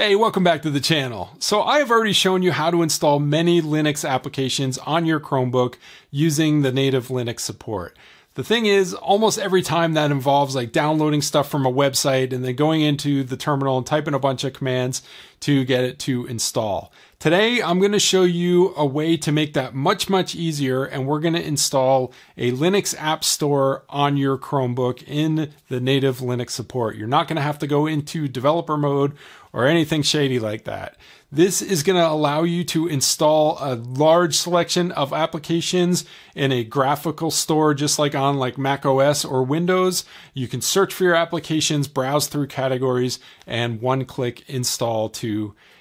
Hey, welcome back to the channel. So I have already shown you how to install many Linux applications on your Chromebook using the native Linux support. The thing is, almost every time that involves like downloading stuff from a website and then going into the terminal and typing a bunch of commands to get it to install. Today, I'm going to show you a way to make that much, much easier. And we're going to install a Linux app store on your Chromebook in the native Linux support. You're not going to have to go into developer mode or anything shady like that. This is going to allow you to install a large selection of applications in a graphical store, just like on like Mac OS or Windows. You can search for your applications, browse through categories, and one click install to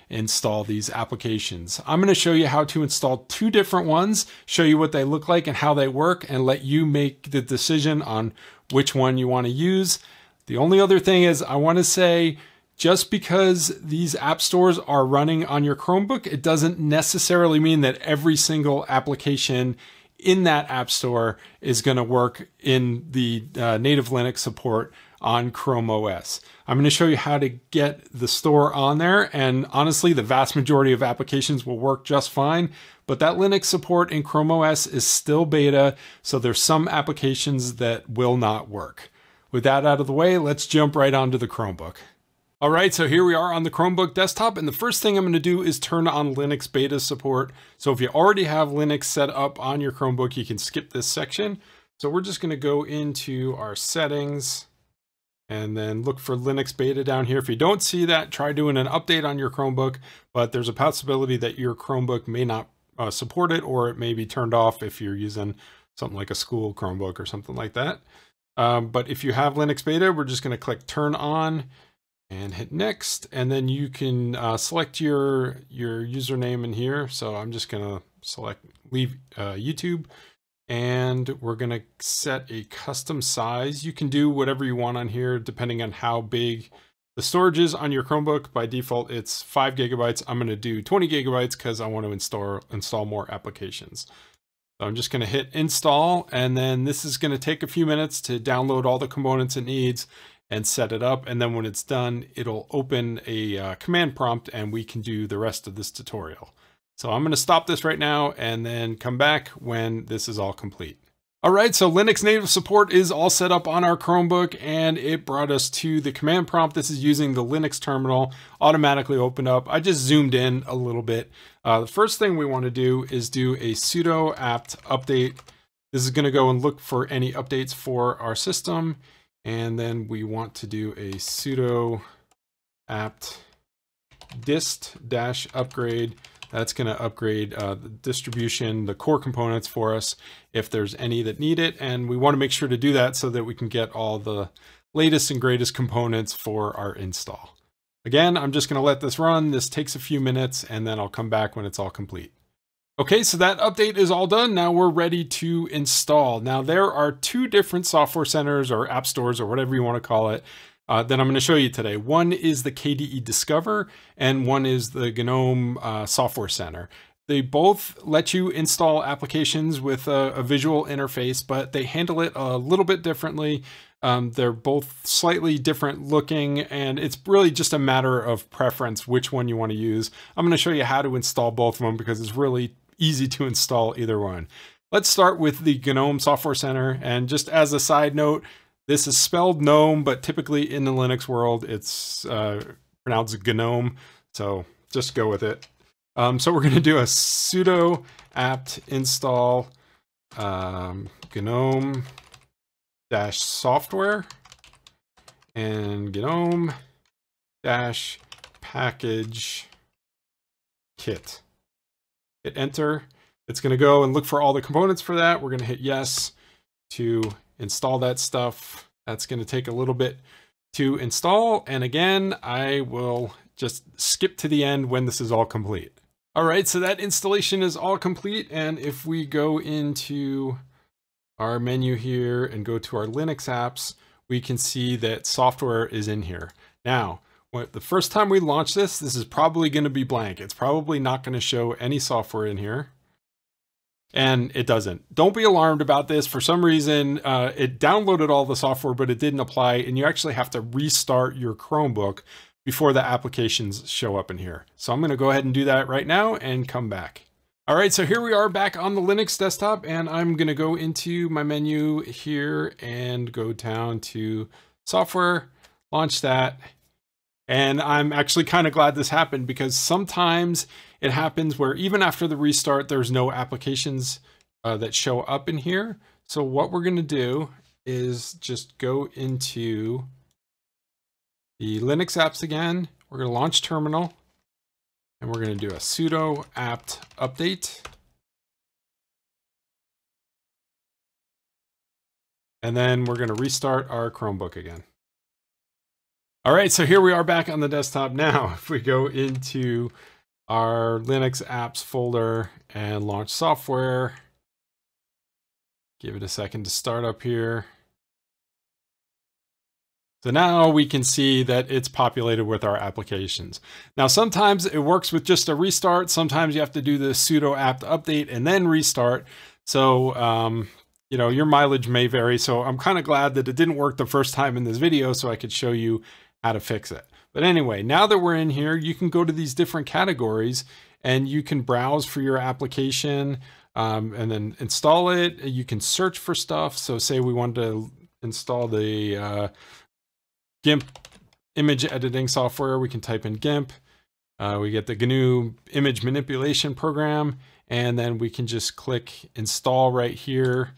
install these applications. I'm going to show you how to install two different ones, show you what they look like and how they work, and let you make the decision on which one you want to use. The only other thing is I want to say just because these app stores are running on your Chromebook, it doesn't necessarily mean that every single application in that app store is going to work in the uh, native Linux support on Chrome OS. I'm going to show you how to get the store on there. And honestly, the vast majority of applications will work just fine. But that Linux support in Chrome OS is still beta. So there's some applications that will not work. With that out of the way, let's jump right onto the Chromebook. All right, so here we are on the Chromebook desktop, and the first thing I'm going to do is turn on Linux beta support. So if you already have Linux set up on your Chromebook, you can skip this section. So we're just going to go into our settings and then look for Linux beta down here. If you don't see that, try doing an update on your Chromebook, but there's a possibility that your Chromebook may not uh, support it or it may be turned off if you're using something like a school Chromebook or something like that. Um, but if you have Linux beta, we're just going to click turn on and hit next and then you can uh, select your your username in here so I'm just gonna select leave uh, YouTube and we're gonna set a custom size you can do whatever you want on here depending on how big the storage is on your Chromebook by default it's five gigabytes I'm gonna do 20 gigabytes because I want to install install more applications so I'm just going to hit install and then this is going to take a few minutes to download all the components it needs and set it up. And then when it's done, it'll open a uh, command prompt and we can do the rest of this tutorial. So I'm going to stop this right now and then come back when this is all complete. All right, so Linux native support is all set up on our Chromebook and it brought us to the command prompt. This is using the Linux terminal automatically opened up. I just zoomed in a little bit. Uh, the first thing we want to do is do a sudo apt update. This is going to go and look for any updates for our system. And then we want to do a sudo apt dist dash upgrade. That's going to upgrade uh, the distribution, the core components for us if there's any that need it. And we want to make sure to do that so that we can get all the latest and greatest components for our install. Again, I'm just going to let this run. This takes a few minutes and then I'll come back when it's all complete. Okay, so that update is all done. Now we're ready to install. Now there are two different software centers or app stores or whatever you want to call it uh, that I'm going to show you today. One is the KDE Discover and one is the GNOME uh, Software Center. They both let you install applications with a, a, visual interface, but they handle it a little bit differently. Um, they're both slightly different looking, and it's really just a matter of preference which one you want to use. I'm going to show you how to install both of them because it's really easy to install either one. Let's start with the GNOME Software Center. And just as a side note, this is spelled GNOME, but typically in the Linux world, it's uh, pronounced GNOME. So just go with it. Um, so we're going to do a sudo apt install um, GNOME dash software and GNOME dash package kit hit enter. It's going to go and look for all the components for that. We're going to hit yes to install that stuff. That's going to take a little bit to install. And again, I will just skip to the end when this is all complete. All right, so that installation is all complete. And if we go into our menu here and go to our Linux apps, we can see that software is in here. Now, the first time we launch this, this is probably going to be blank. It's probably not going to show any software in here. And it doesn't. Don't be alarmed about this. For some reason, uh, it downloaded all the software, but it didn't apply. And you actually have to restart your Chromebook before the applications show up in here. So I'm going to go ahead and do that right now and come back. All right, so here we are back on the Linux desktop and I'm gonna go into my menu here and go down to software, launch that. And I'm actually kind of glad this happened because sometimes it happens where even after the restart, there's no applications uh, that show up in here. So what we're gonna do is just go into the Linux apps again. We're gonna launch terminal and we're going to do a sudo apt update. And then we're going to restart our Chromebook again. All right, so here we are back on the desktop now. If we go into our Linux apps folder and launch software, give it a second to start up here. So now we can see that it's populated with our applications. Now, sometimes it works with just a restart. Sometimes you have to do the sudo apt update and then restart. So, um, you know, your mileage may vary. So I'm kind of glad that it didn't work the first time in this video so I could show you how to fix it. But anyway, now that we're in here, you can go to these different categories and you can browse for your application um, and then install it. You can search for stuff. So say we wanted to install the uh, GIMP image editing software. We can type in GIMP. Uh, we get the GNU image manipulation program, and then we can just click install right here,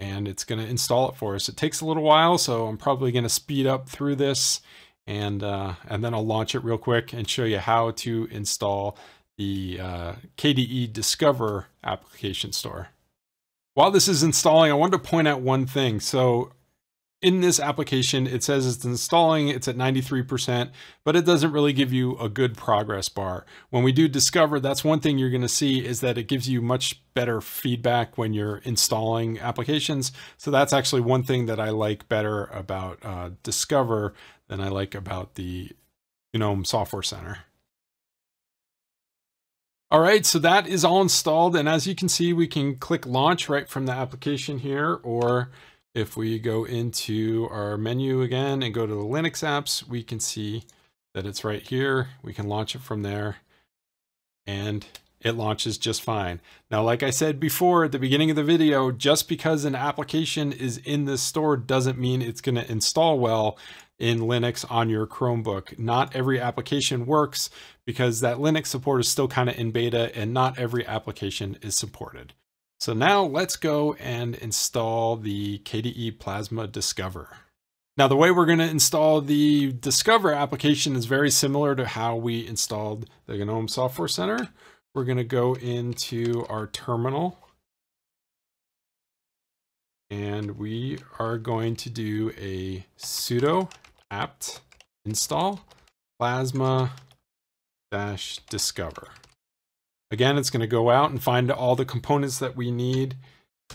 and it's going to install it for us. It takes a little while, so I'm probably going to speed up through this, and uh, and then I'll launch it real quick and show you how to install the uh, KDE Discover application store. While this is installing, I wanted to point out one thing. So in this application, it says it's installing, it's at 93%, but it doesn't really give you a good progress bar. When we do Discover, that's one thing you're gonna see is that it gives you much better feedback when you're installing applications. So that's actually one thing that I like better about uh, Discover than I like about the GNOME Software Center. All right, so that is all installed. And as you can see, we can click launch right from the application here, or if we go into our menu again and go to the Linux apps, we can see that it's right here. We can launch it from there and it launches just fine. Now, like I said before at the beginning of the video, just because an application is in this store doesn't mean it's going to install well in Linux on your Chromebook. Not every application works because that Linux support is still kind of in beta and not every application is supported. So now let's go and install the KDE Plasma Discover. Now the way we're going to install the Discover application is very similar to how we installed the GNOME Software Center. We're going to go into our terminal and we are going to do a sudo apt install plasma dash discover. Again, it's going to go out and find all the components that we need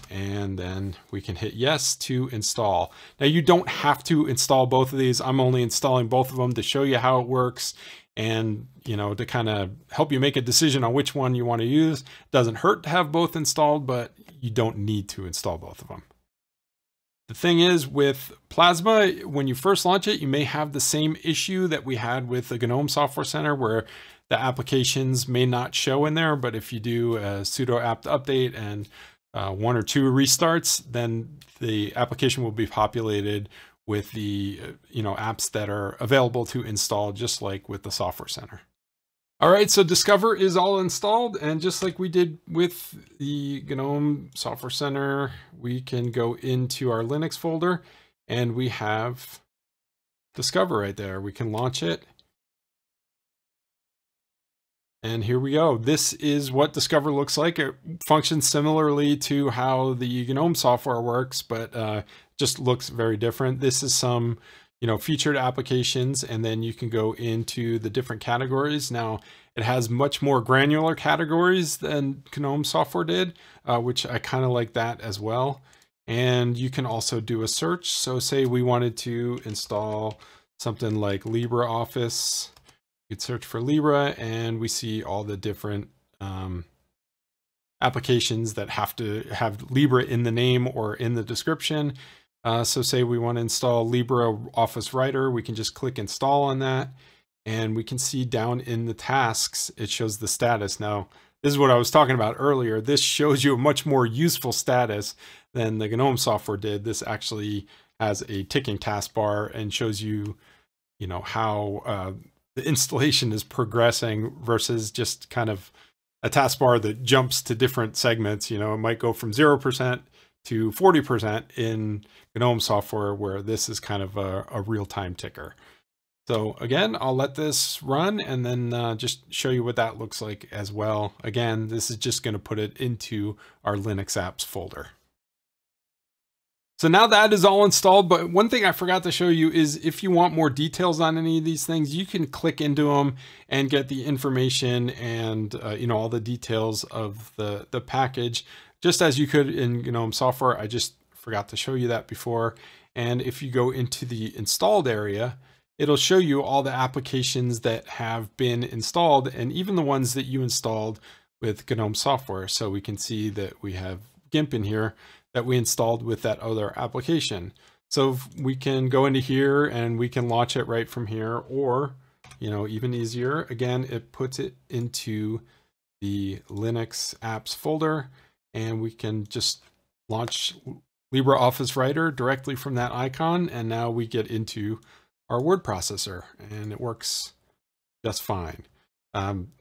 and then we can hit yes to install. Now you don't have to install both of these. I'm only installing both of them to show you how it works and you know to kind of help you make a decision on which one you want to use. Doesn't hurt to have both installed, but you don't need to install both of them. The thing is with Plasma, when you first launch it, you may have the same issue that we had with the GNOME Software Center where the applications may not show in there, but if you do a sudo apt update and uh, one or two restarts, then the application will be populated with the uh, you know apps that are available to install, just like with the Software Center. All right, so Discover is all installed, and just like we did with the GNOME Software Center, we can go into our Linux folder, and we have Discover right there. We can launch it, and here we go. This is what Discover looks like. It functions similarly to how the GNOME software works, but uh, just looks very different. This is some, you know, featured applications, and then you can go into the different categories. Now, it has much more granular categories than GNOME software did, uh, which I kind of like that as well. And you can also do a search. So say we wanted to install something like LibreOffice could search for Libre and we see all the different um, applications that have to have Libre in the name or in the description. Uh, so say we want to install Libra Office Writer, we can just click install on that and we can see down in the tasks, it shows the status. Now, this is what I was talking about earlier. This shows you a much more useful status than the GNOME software did. This actually has a ticking taskbar and shows you, you know, how uh, the installation is progressing versus just kind of a taskbar that jumps to different segments. You know, it might go from 0% to 40% in GNOME software where this is kind of a, a real-time ticker. So again, I'll let this run and then uh, just show you what that looks like as well. Again, this is just going to put it into our Linux apps folder. So now that is all installed, but one thing I forgot to show you is if you want more details on any of these things, you can click into them and get the information and uh, you know all the details of the, the package, just as you could in GNOME software. I just forgot to show you that before. And if you go into the installed area, it'll show you all the applications that have been installed and even the ones that you installed with GNOME software. So we can see that we have GIMP in here that we installed with that other application. So we can go into here and we can launch it right from here or, you know, even easier, again, it puts it into the Linux apps folder and we can just launch LibreOffice Writer directly from that icon. And now we get into our word processor and it works just fine. Um,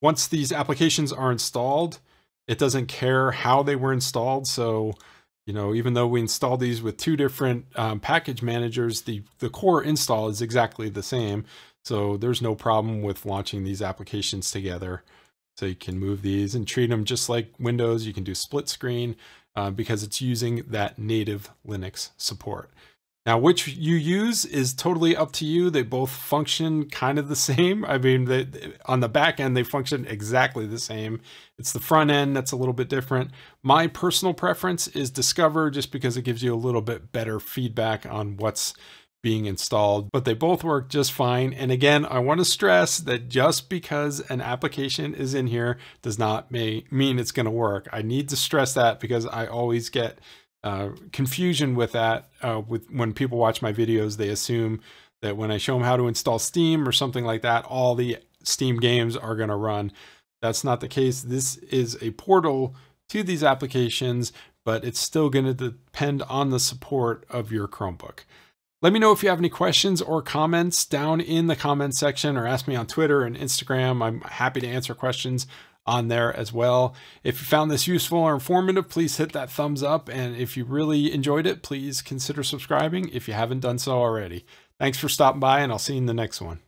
once these applications are installed, it doesn't care how they were installed. So, you know, even though we installed these with two different um, package managers, the, the core install is exactly the same. So there's no problem with launching these applications together. So you can move these and treat them just like Windows. You can do split screen uh, because it's using that native Linux support. Now, which you use is totally up to you. They both function kind of the same. I mean, they, on the back end, they function exactly the same. It's the front end that's a little bit different. My personal preference is Discover just because it gives you a little bit better feedback on what's being installed, but they both work just fine. And again, I want to stress that just because an application is in here does not may, mean it's going to work. I need to stress that because I always get uh, confusion with that. Uh, with when people watch my videos, they assume that when I show them how to install Steam or something like that, all the Steam games are going to run. That's not the case. This is a portal to these applications, but it's still going to depend on the support of your Chromebook. Let me know if you have any questions or comments down in the comment section or ask me on Twitter and Instagram. I'm happy to answer questions on there as well. If you found this useful or informative, please hit that thumbs up. And if you really enjoyed it, please consider subscribing if you haven't done so already. Thanks for stopping by, and I'll see you in the next one.